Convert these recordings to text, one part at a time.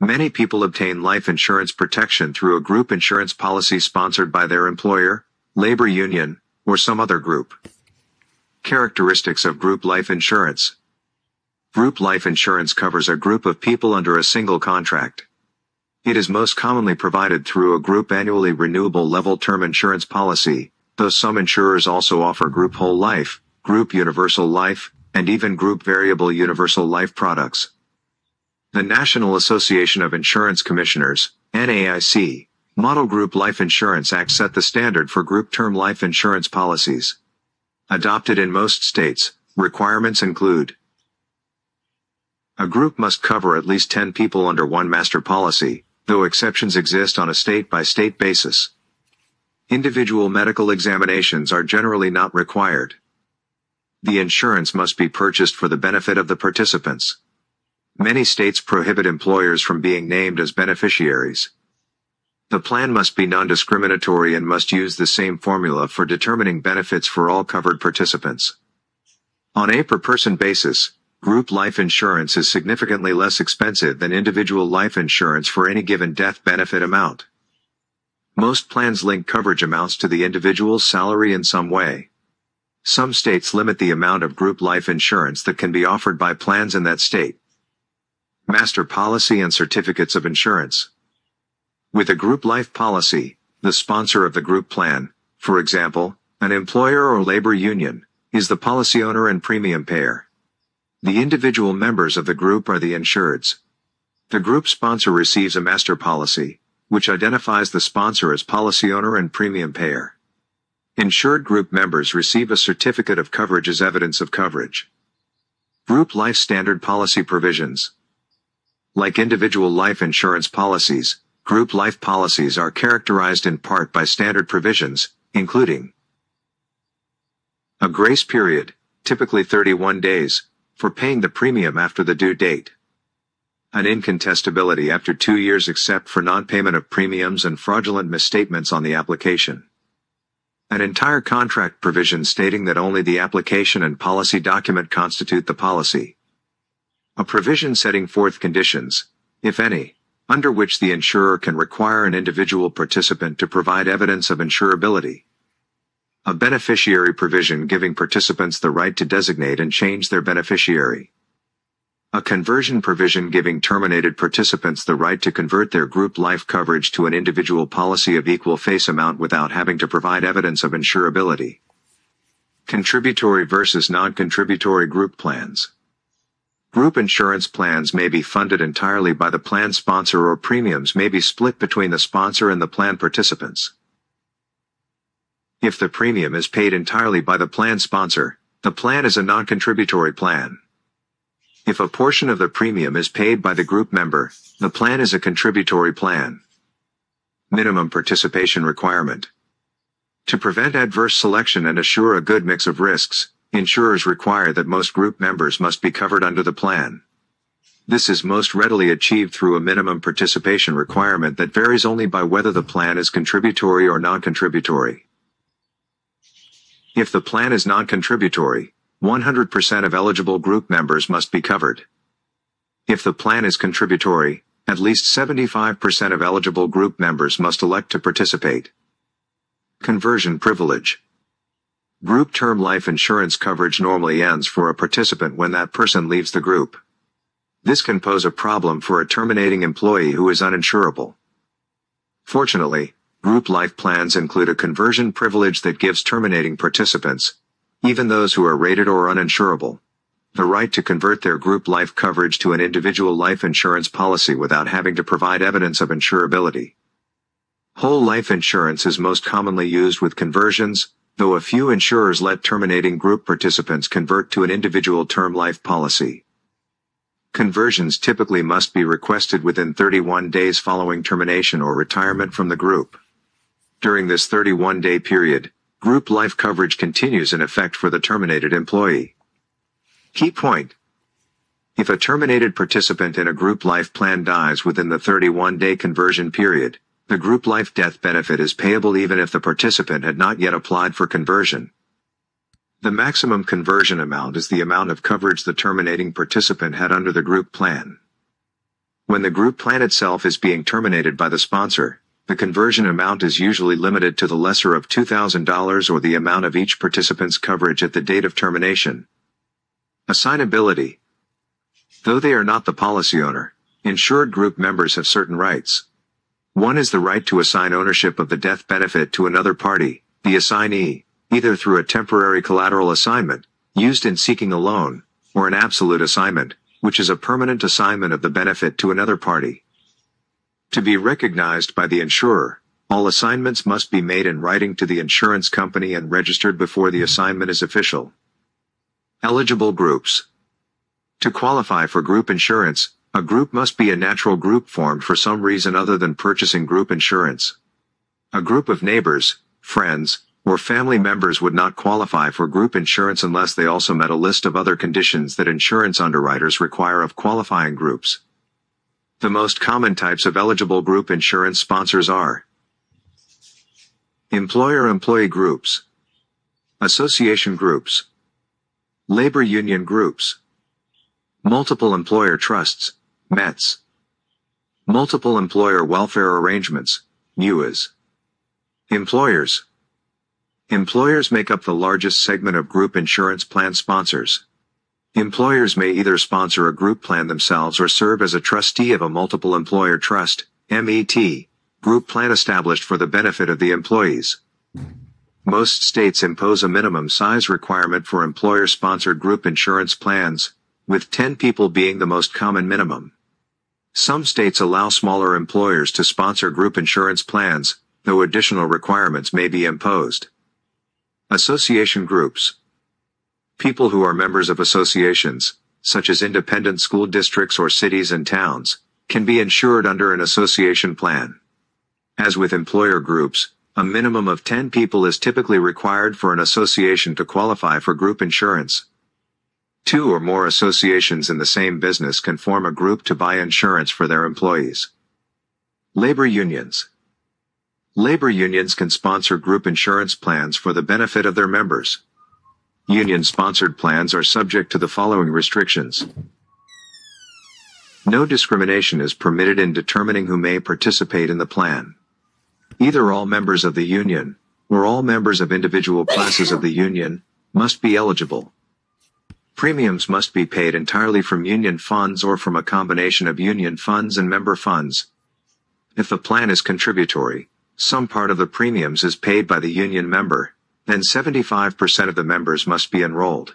Many people obtain life insurance protection through a group insurance policy sponsored by their employer, labor union, or some other group. Characteristics of group life insurance. Group life insurance covers a group of people under a single contract. It is most commonly provided through a group annually renewable level term insurance policy, though some insurers also offer group whole life, group universal life, and even group variable universal life products. The National Association of Insurance Commissioners, NAIC, Model Group Life Insurance Act set the standard for group term life insurance policies. Adopted in most states, requirements include a group must cover at least 10 people under one master policy, though exceptions exist on a state-by-state basis. Individual medical examinations are generally not required. The insurance must be purchased for the benefit of the participants. Many states prohibit employers from being named as beneficiaries. The plan must be non-discriminatory and must use the same formula for determining benefits for all covered participants. On a per-person basis, group life insurance is significantly less expensive than individual life insurance for any given death benefit amount. Most plans link coverage amounts to the individual's salary in some way. Some states limit the amount of group life insurance that can be offered by plans in that state. Master Policy and Certificates of Insurance. With a group life policy, the sponsor of the group plan, for example, an employer or labor union, is the policy owner and premium payer. The individual members of the group are the insureds. The group sponsor receives a master policy, which identifies the sponsor as policy owner and premium payer. Insured group members receive a certificate of coverage as evidence of coverage. Group life standard policy provisions. Like individual life insurance policies, group life policies are characterized in part by standard provisions, including a grace period, typically 31 days, for paying the premium after the due date. An incontestability after two years except for non-payment of premiums and fraudulent misstatements on the application. An entire contract provision stating that only the application and policy document constitute the policy. A provision setting forth conditions, if any, under which the insurer can require an individual participant to provide evidence of insurability. A beneficiary provision giving participants the right to designate and change their beneficiary. A conversion provision giving terminated participants the right to convert their group life coverage to an individual policy of equal face amount without having to provide evidence of insurability. Contributory versus non-contributory group plans. Group insurance plans may be funded entirely by the plan sponsor or premiums may be split between the sponsor and the plan participants. If the premium is paid entirely by the plan sponsor, the plan is a non-contributory plan. If a portion of the premium is paid by the group member, the plan is a contributory plan. Minimum participation requirement. To prevent adverse selection and assure a good mix of risks, Insurers require that most group members must be covered under the plan. This is most readily achieved through a minimum participation requirement that varies only by whether the plan is contributory or non-contributory. If the plan is non-contributory, 100% of eligible group members must be covered. If the plan is contributory, at least 75% of eligible group members must elect to participate. Conversion privilege. Group term life insurance coverage normally ends for a participant when that person leaves the group. This can pose a problem for a terminating employee who is uninsurable. Fortunately, group life plans include a conversion privilege that gives terminating participants, even those who are rated or uninsurable, the right to convert their group life coverage to an individual life insurance policy without having to provide evidence of insurability. Whole life insurance is most commonly used with conversions, though a few insurers let terminating group participants convert to an individual term life policy. Conversions typically must be requested within 31 days following termination or retirement from the group. During this 31-day period, group life coverage continues in effect for the terminated employee. Key point. If a terminated participant in a group life plan dies within the 31-day conversion period, the group life death benefit is payable even if the participant had not yet applied for conversion. The maximum conversion amount is the amount of coverage the terminating participant had under the group plan. When the group plan itself is being terminated by the sponsor, the conversion amount is usually limited to the lesser of $2,000 or the amount of each participant's coverage at the date of termination. Assignability. Though they are not the policy owner, insured group members have certain rights. One is the right to assign ownership of the death benefit to another party, the assignee, either through a temporary collateral assignment, used in seeking a loan, or an absolute assignment, which is a permanent assignment of the benefit to another party. To be recognized by the insurer, all assignments must be made in writing to the insurance company and registered before the assignment is official. Eligible groups. To qualify for group insurance, a group must be a natural group formed for some reason other than purchasing group insurance. A group of neighbors, friends, or family members would not qualify for group insurance unless they also met a list of other conditions that insurance underwriters require of qualifying groups. The most common types of eligible group insurance sponsors are Employer-employee groups Association groups Labor union groups Multiple employer trusts, METs Multiple employer welfare arrangements, MEWAs Employers Employers make up the largest segment of group insurance plan sponsors. Employers may either sponsor a group plan themselves or serve as a trustee of a multiple employer trust, MET, group plan established for the benefit of the employees. Most states impose a minimum size requirement for employer-sponsored group insurance plans, with 10 people being the most common minimum. Some states allow smaller employers to sponsor group insurance plans, though additional requirements may be imposed. Association groups People who are members of associations, such as independent school districts or cities and towns, can be insured under an association plan. As with employer groups, a minimum of 10 people is typically required for an association to qualify for group insurance. Two or more associations in the same business can form a group to buy insurance for their employees. Labor unions. Labor unions can sponsor group insurance plans for the benefit of their members. Union-sponsored plans are subject to the following restrictions. No discrimination is permitted in determining who may participate in the plan. Either all members of the union, or all members of individual classes of the union, must be eligible. Premiums must be paid entirely from union funds or from a combination of union funds and member funds. If the plan is contributory, some part of the premiums is paid by the union member, then 75% of the members must be enrolled.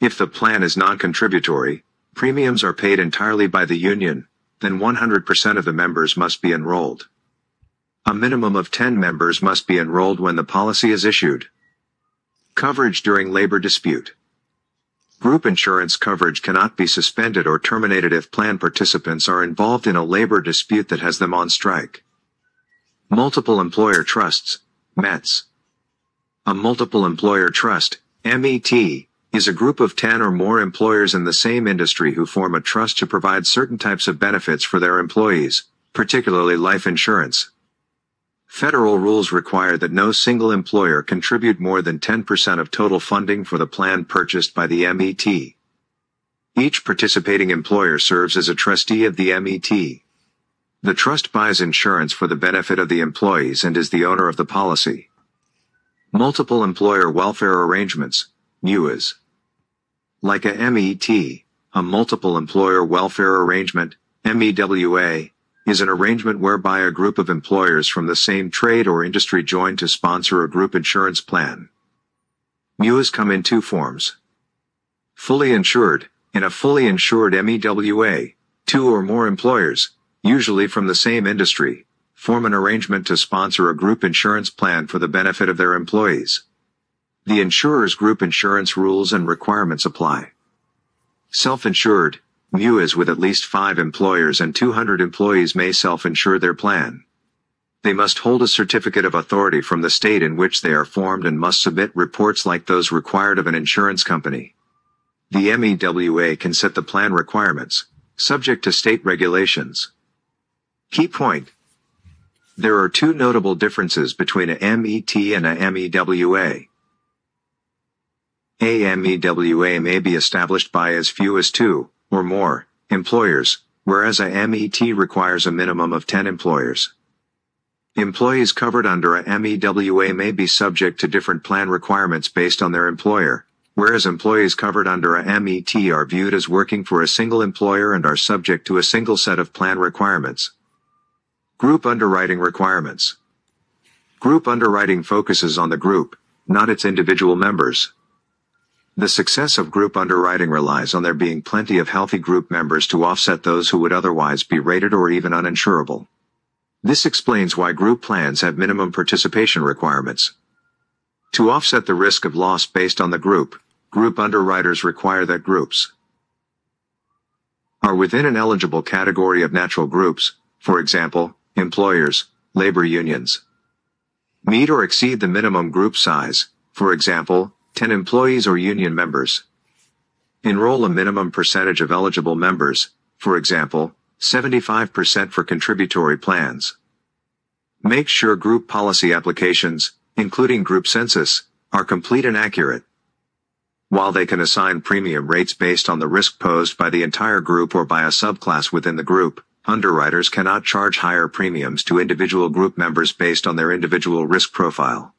If the plan is non-contributory, premiums are paid entirely by the union, then 100% of the members must be enrolled. A minimum of 10 members must be enrolled when the policy is issued. Coverage during labor dispute. Group insurance coverage cannot be suspended or terminated if plan participants are involved in a labor dispute that has them on strike. Multiple employer trusts, METs, a multiple employer trust, MET, is a group of 10 or more employers in the same industry who form a trust to provide certain types of benefits for their employees, particularly life insurance. Federal rules require that no single employer contribute more than 10% of total funding for the plan purchased by the MET. Each participating employer serves as a trustee of the MET. The trust buys insurance for the benefit of the employees and is the owner of the policy. Multiple Employer Welfare Arrangements, MEWAs. Like a MET, a Multiple Employer Welfare Arrangement, MEWA, is an arrangement whereby a group of employers from the same trade or industry join to sponsor a group insurance plan. MEWAs come in two forms. Fully insured, in a fully insured MEWA, two or more employers, usually from the same industry, form an arrangement to sponsor a group insurance plan for the benefit of their employees. The insurer's group insurance rules and requirements apply. Self-insured, MEWAs with at least five employers and 200 employees may self-insure their plan. They must hold a certificate of authority from the state in which they are formed and must submit reports like those required of an insurance company. The MEWA can set the plan requirements, subject to state regulations. Key point. There are two notable differences between a MET and a MEWA. A MEWA may be established by as few as two, or more, employers, whereas a MET requires a minimum of 10 employers. Employees covered under a MEWA may be subject to different plan requirements based on their employer, whereas employees covered under a MET are viewed as working for a single employer and are subject to a single set of plan requirements. Group underwriting requirements. Group underwriting focuses on the group, not its individual members. The success of group underwriting relies on there being plenty of healthy group members to offset those who would otherwise be rated or even uninsurable. This explains why group plans have minimum participation requirements. To offset the risk of loss based on the group, group underwriters require that groups are within an eligible category of natural groups, for example, employers, labor unions. Meet or exceed the minimum group size, for example, 10 employees or union members. Enroll a minimum percentage of eligible members, for example, 75% for contributory plans. Make sure group policy applications, including group census, are complete and accurate. While they can assign premium rates based on the risk posed by the entire group or by a subclass within the group, underwriters cannot charge higher premiums to individual group members based on their individual risk profile.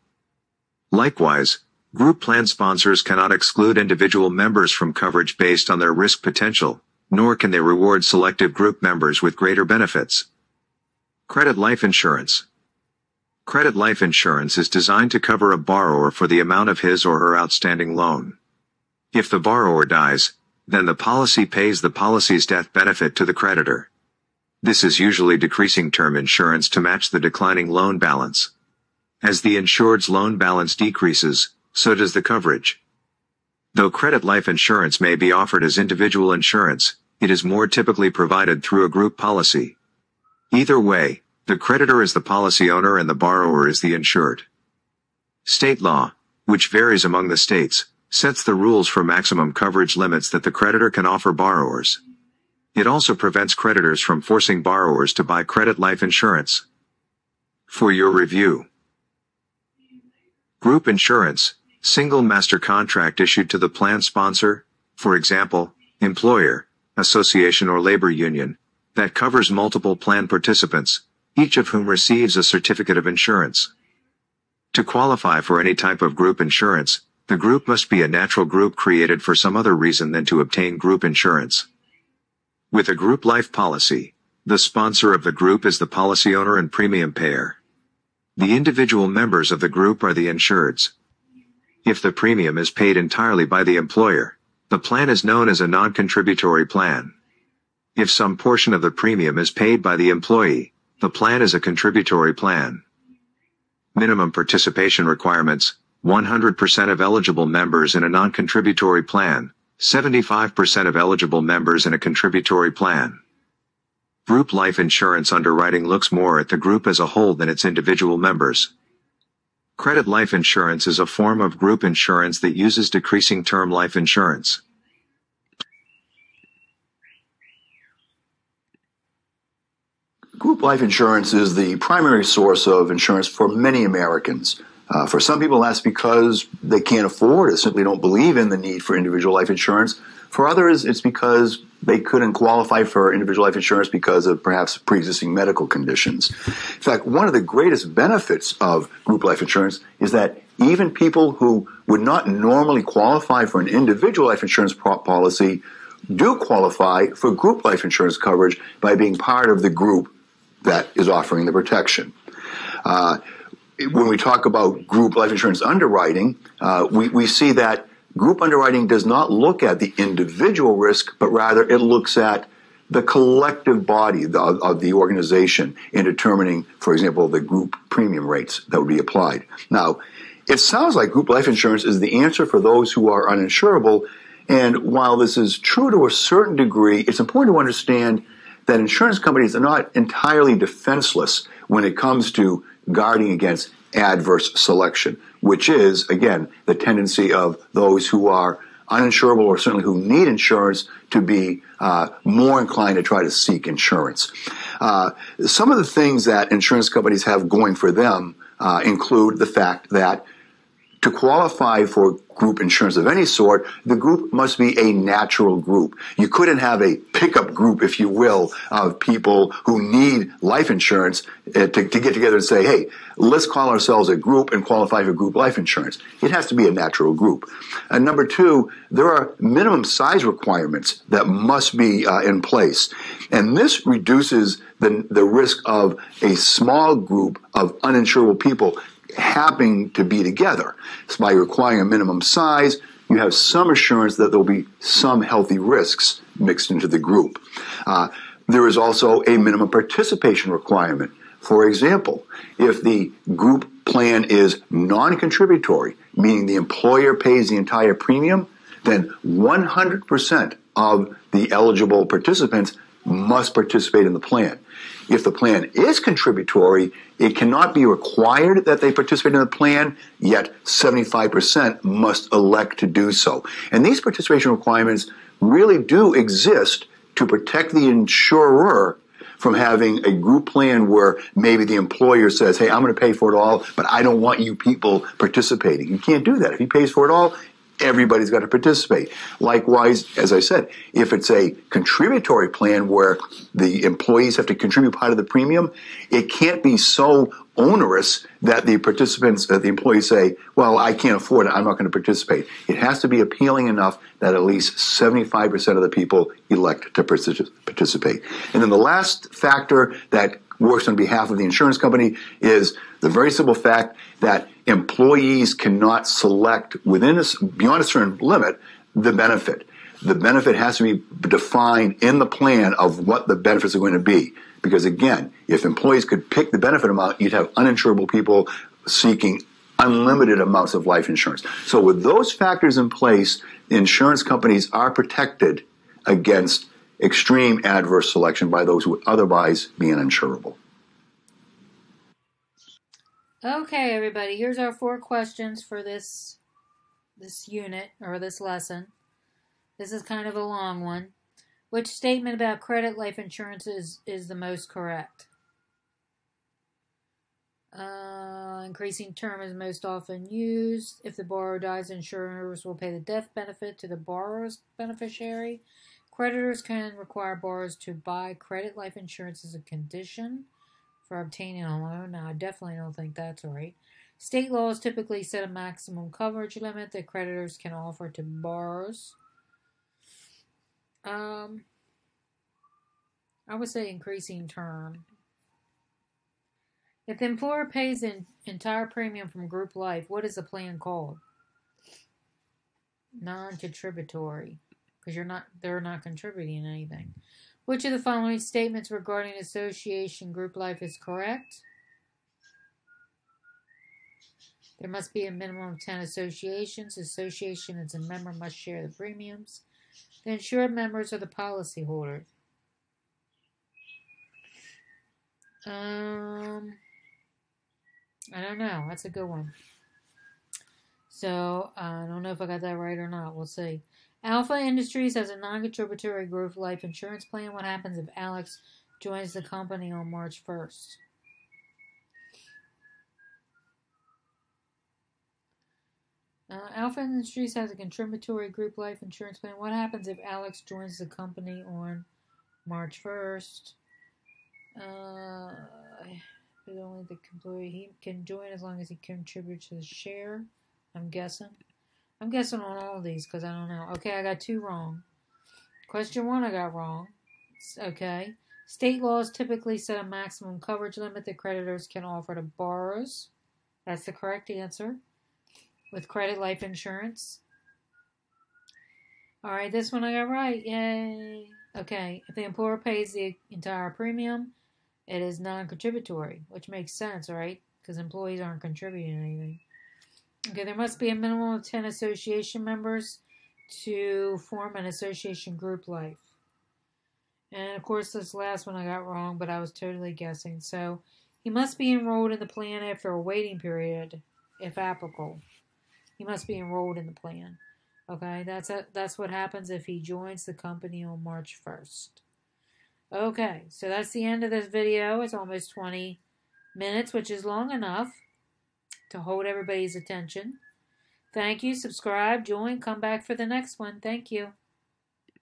Likewise, group plan sponsors cannot exclude individual members from coverage based on their risk potential, nor can they reward selective group members with greater benefits. Credit life insurance. Credit life insurance is designed to cover a borrower for the amount of his or her outstanding loan. If the borrower dies, then the policy pays the policy's death benefit to the creditor. This is usually decreasing term insurance to match the declining loan balance. As the insured's loan balance decreases, so does the coverage. Though credit life insurance may be offered as individual insurance, it is more typically provided through a group policy. Either way, the creditor is the policy owner and the borrower is the insured. State law, which varies among the states, sets the rules for maximum coverage limits that the creditor can offer borrowers. It also prevents creditors from forcing borrowers to buy credit life insurance. For your review. Group insurance, single master contract issued to the plan sponsor, for example, employer, association or labor union, that covers multiple plan participants, each of whom receives a certificate of insurance. To qualify for any type of group insurance, the group must be a natural group created for some other reason than to obtain group insurance. With a group life policy, the sponsor of the group is the policy owner and premium payer. The individual members of the group are the insureds. If the premium is paid entirely by the employer, the plan is known as a non-contributory plan. If some portion of the premium is paid by the employee, the plan is a contributory plan. Minimum participation requirements, 100% of eligible members in a non-contributory plan, 75% of eligible members in a contributory plan. Group life insurance underwriting looks more at the group as a whole than its individual members. Credit life insurance is a form of group insurance that uses decreasing term life insurance. Group life insurance is the primary source of insurance for many Americans. Uh, for some people, that's because they can't afford it, simply don't believe in the need for individual life insurance. For others, it's because they couldn't qualify for individual life insurance because of perhaps pre-existing medical conditions. In fact, one of the greatest benefits of group life insurance is that even people who would not normally qualify for an individual life insurance policy do qualify for group life insurance coverage by being part of the group that is offering the protection. Uh, when we talk about group life insurance underwriting, uh, we, we see that Group underwriting does not look at the individual risk, but rather it looks at the collective body of, of, the organization in determining, for example, the group premium rates that would be applied. Now, it sounds like group life insurance is the answer for those who are uninsurable. And while this is true to a certain degree, it's important to understand that insurance companies are not entirely defenseless when it comes to guarding against adverse selection, which is, again, the tendency of those who are uninsurable or certainly who need insurance to be uh, more inclined to try to seek insurance. Uh, some of the things that insurance companies have going for them uh, include the fact that to qualify for group insurance of any sort, the group must be a natural group. You couldn't have a pickup group, if you will, of people who need life insurance uh, to, to get together and say, hey, let's call ourselves a group and qualify for group life insurance. It has to be a natural group. And number two, there are minimum size requirements that must be uh, in place. And this reduces the, the risk of a small group of uninsurable people happening to be together. So by requiring a minimum size, you have some assurance that there will be some healthy risks mixed into the group. Uh, there is also a minimum participation requirement. For example, if the group plan is non contributory, meaning the employer pays the entire premium, then 100% of the eligible participants must participate in the plan. If the plan is contributory, it cannot be required that they participate in the plan, yet 75% must elect to do so. And these participation requirements really do exist to protect the insurer from having a group plan where maybe the employer says, hey, I'm going to pay for it all, but I don't want you people participating. You can't do that. If he pays for it all, everybody's got to participate. Likewise, as I said, if it's a contributory plan where the employees have to contribute part of the premium, it can't be so onerous that the participants, that the employees say, well, I can't afford it, I'm not going to participate. It has to be appealing enough that at least 75% of the people elect to participate. And then the last factor that works on behalf of the insurance company is the very simple fact that employees cannot select within a, beyond a certain limit the benefit. The benefit has to be defined in the plan of what the benefits are going to be. Because again, if employees could pick the benefit amount, you'd have uninsurable people seeking unlimited amounts of life insurance. So with those factors in place, insurance companies are protected against extreme adverse selection by those who would otherwise be uninsurable. Okay, everybody, here's our four questions for this this unit or this lesson. This is kind of a long one. Which statement about credit life insurance is, is the most correct? Uh, increasing term is most often used. If the borrower dies, insurers will pay the death benefit to the borrower's beneficiary. Creditors can require borrowers to buy credit life insurance as a condition for obtaining a loan. Now, I definitely don't think that's right. State laws typically set a maximum coverage limit that creditors can offer to borrowers. Um, I would say increasing term. If the employer pays an entire premium from group life, what is the plan called? Non-contributory, because you're not they're not contributing anything. Which of the following statements regarding association group life is correct? There must be a minimum of 10 associations. Association as a member must share the premiums. The insured members are the policyholder. Um, I don't know. That's a good one. So, I don't know if I got that right or not. We'll see. Alpha Industries has a non-contributory group life insurance plan. What happens if Alex joins the company on March 1st? Uh, Alpha Industries has a contributory group life insurance plan. What happens if Alex joins the company on March 1st? Uh, only the employee he can join as long as he contributes his share. I'm guessing. I'm guessing on all of these because I don't know. Okay, I got two wrong. Question one I got wrong. Okay. State laws typically set a maximum coverage limit that creditors can offer to borrowers. That's the correct answer. With credit life insurance. All right, this one I got right. Yay. Okay, if the employer pays the entire premium, it is non contributory, which makes sense, right? Because employees aren't contributing anything. Okay, there must be a minimum of 10 association members to form an association group life. And of course, this last one I got wrong, but I was totally guessing. So he must be enrolled in the plan after a waiting period, if applicable. He must be enrolled in the plan. Okay, that's a, that's what happens if he joins the company on March 1st. Okay, so that's the end of this video. It's almost 20 minutes, which is long enough to hold everybody's attention. Thank you. Subscribe, join, come back for the next one. Thank you.